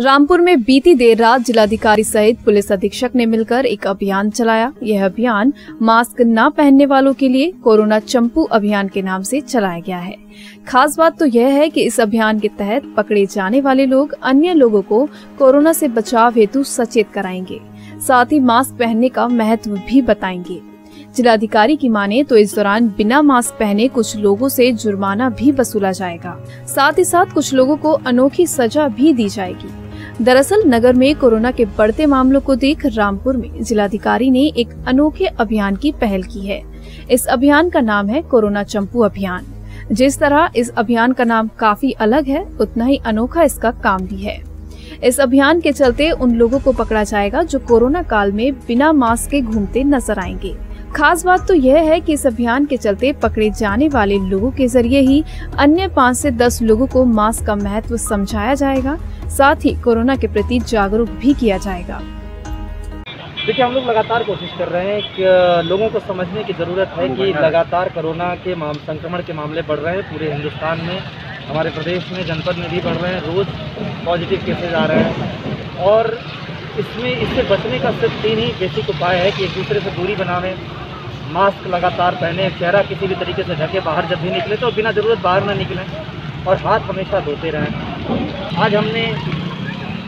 रामपुर में बीती देर रात जिलाधिकारी सहित पुलिस अधीक्षक ने मिलकर एक अभियान चलाया। यह अभियान मास्क न पहनने वालों के लिए कोरोना चंपू अभियान के नाम से चलाया गया है। खास बात तो यह है कि इस अभियान के तहत पकड़े जाने वाले लोग अन्य लोगों को कोरोना से बचाव हेतु सचेत कराएँगे। साथ ही मास्क पहनने का महत्व भी बताएँगे। जिलाधिकारी की माने तो इस दौरान बिना मास्क पहने कुछ लोगों से जुर्माना भी वसूला जाएगा। साथ ही साथ कुछ लोगों को अनोखी सजा भी दी जाएगी। दरअसल नगर में कोरोना के बढ़ते मामलों को देख रामपुर में जिलाधिकारी ने एक अनोखे अभियान की पहल की है। इस अभियान का नाम है कोरोना चंपू अभियान। जिस तरह इस अभियान का नाम काफ़ी अलग है, उतना ही अनोखा इसका काम भी है। इस अभियान के चलते उन लोगों को पकड़ा जाएगा जो कोरोना काल में बिना मास्क के घूमते नज़र आएँगे। खास बात तो यह है कि इस अभियान के चलते पकड़े जाने वाले लोगों के ज़रिए ही अन्य पाँच से दस लोगों को मास्क का महत्व समझाया जाएगा। साथ ही कोरोना के प्रति जागरूक भी किया जाएगा। देखिए, हम लोग लगातार कोशिश कर रहे हैं कि लोगों को समझने की ज़रूरत है कि लगातार कोरोना के संक्रमण के मामले बढ़ रहे हैं पूरे हिंदुस्तान में। हमारे प्रदेश में जनपद में भी बढ़ रहे हैं, रोज़ पॉजिटिव केसेज आ रहे हैं। और इसमें, इससे बचने का सिर्फ़ तीन ही बेसिक उपाय है कि एक दूसरे से दूरी बनावें मास्क लगातार पहने, चेहरा किसी भी तरीके से ढके, बाहर जब भी निकले तो बिना ज़रूरत बाहर ना निकलें और हाथ हमेशा धोते रहें। आज हमने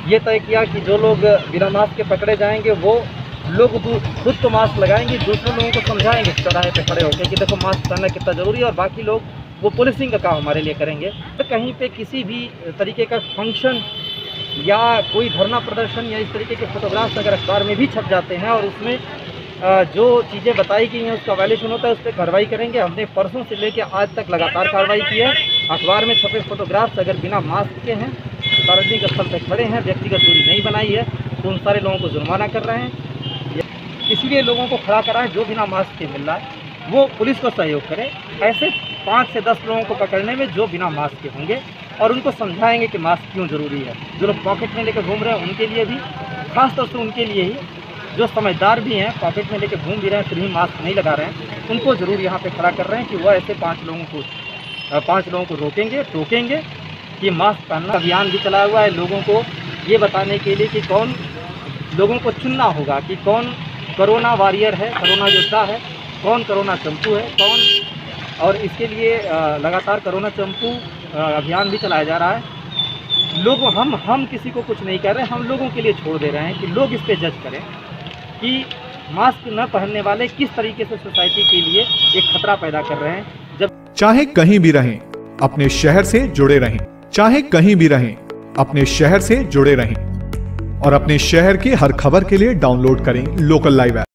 ये तय किया कि जो लोग बिना मास्क के पकड़े जाएँगे, वो लोग खुद तो मास्क लगाएँगे, दूसरे लोगों को समझाएँगे चौराहे पे खड़े होकर कि देखो मास्क पहनना कितना ज़रूरी है और बाकी लोग वो पुलिसिंग का काम हमारे लिए करेंगे। तो कहीं पे किसी भी तरीके का फ़ंक्शन या कोई धरना प्रदर्शन या इस तरीके के फोटोग्राफ्स अगर अखबार में भी छप जाते हैं और उसमें जो चीज़ें बताई गई हैं, उसका वैल्यूशन होता है, उस पर कार्रवाई करेंगे। हमने परसों से लेकर आज तक लगातार कार्रवाई की है। अखबार में छपे फोटोग्राफ्स अगर बिना मास्क के हैं, सार्वजनिक स्थल पर खड़े हैं, व्यक्तिगत दूरी नहीं बनाई है तो उन सारे लोगों को जुर्माना कर रहे हैं। इसलिए लोगों को खड़ा कराएँ, जो बिना मास्क के मिल रहा है, वो पुलिस को सहयोग करें। ऐसे पाँच से दस लोगों को पकड़ने में जो बिना मास्क के होंगे, और उनको समझाएँगे कि मास्क क्यों ज़रूरी है। जो लोग पॉकेट में लेकर घूम रहे हैं, उनके लिए भी, खासतौर से उनके लिए ही। जो समझदार भी हैं पॉकेट में लेके घूम भी रहे हैं, फिर भी मास्क नहीं लगा रहे हैं, उनको ज़रूर यहाँ पे खड़ा कर रहे हैं कि वह ऐसे पाँच लोगों को पाँच लोगों को रोकेंगे, टोकेंगे कि मास्क पहनना अभियान भी चलाया हुआ है लोगों को, ये बताने के लिए कि कौन लोगों को चुनना होगा कि कौन करोना वॉरियर है, करोना योद्धा है, कौन करोना चंपू है, कौन और इसके लिए लगातार करोना चंपू अभियान भी चलाया जा रहा है। लोग, हम हम किसी को कुछ नहीं कर रहे, हम लोगों के लिए छोड़ दे रहे हैं कि लोग इस पर जज करें। कि मास्क न पहनने वाले किस तरीके से सोसाइटी के लिए एक खतरा पैदा कर रहे हैं? जब चाहे कहीं भी रहें, अपने शहर से जुड़े रहें, चाहे कहीं भी रहें, अपने शहर से जुड़े रहें और अपने शहर की हर खबर के लिए डाउनलोड करें लोकल लाइव ऐप।